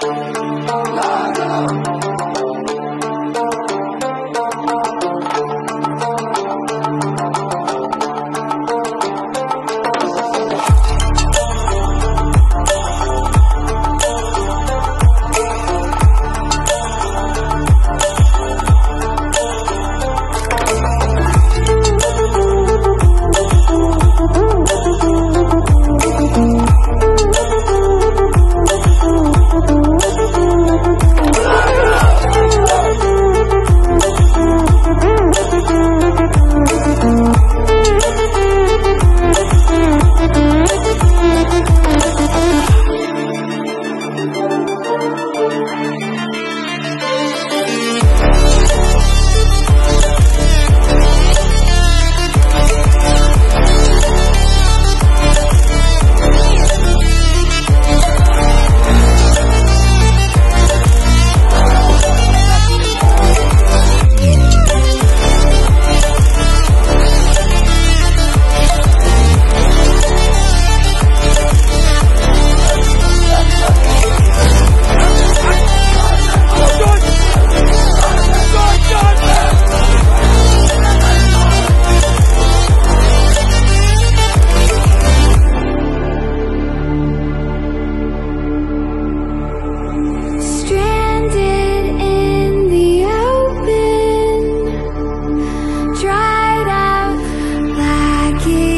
La la. keep